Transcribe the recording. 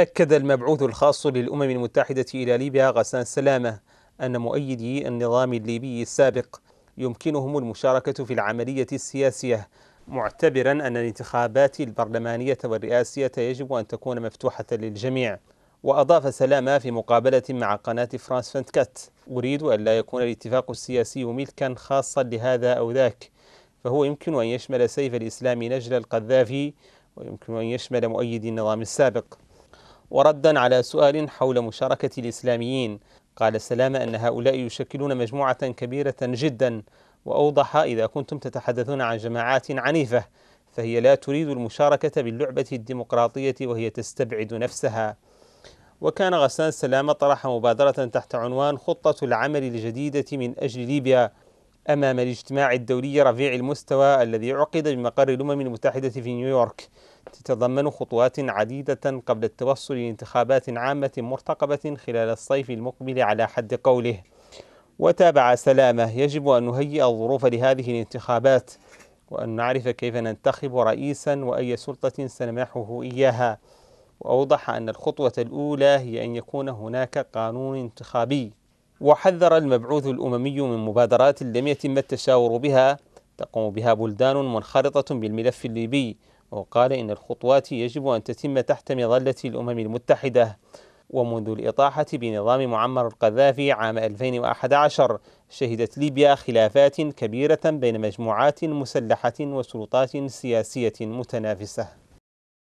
أكد المبعوث الخاص للأمم المتحدة إلى ليبيا غسان سلامة أن مؤيدي النظام الليبي السابق يمكنهم المشاركة في العملية السياسية معتبرا أن الانتخابات البرلمانية والرئاسية يجب أن تكون مفتوحة للجميع. وأضاف سلامة في مقابلة مع قناة فرانس فانتكات أريد أن لا يكون الاتفاق السياسي ملكا خاصا لهذا أو ذاك فهو يمكن أن يشمل سيف الإسلام نجل القذافي ويمكن أن يشمل مؤيدي النظام السابق. وردا على سؤال حول مشاركة الإسلاميين. قال سلامة أن هؤلاء يشكلون مجموعة كبيرة جدا وأوضح إذا كنتم تتحدثون عن جماعات عنيفة فهي لا تريد المشاركة باللعبة الديمقراطية وهي تستبعد نفسها. وكان غسان سلامة طرح مبادرة تحت عنوان خطة العمل الجديدة من أجل ليبيا. أمام الاجتماع الدولي رفيع المستوى الذي عقد بمقر الأمم المتحدة في نيويورك. تتضمن خطوات عديدة قبل التوصل لانتخابات عامة مرتقبة خلال الصيف المقبل على حد قوله. وتابع سلامة يجب أن نهيئ الظروف لهذه الانتخابات وأن نعرف كيف ننتخب رئيسا وأي سلطة سنمنحه إياها. وأوضح أن الخطوة الأولى هي أن يكون هناك قانون انتخابي. وحذر المبعوث الأممي من مبادرات لم يتم التشاور بها. تقوم بها بلدان منخرطة بالملف الليبي. وقال إن الخطوات يجب أن تتم تحت مظلة الأمم المتحدة. ومنذ الإطاحة بنظام معمر القذافي عام 2011 شهدت ليبيا خلافات كبيرة بين مجموعات مسلحة وسلطات سياسية متنافسة.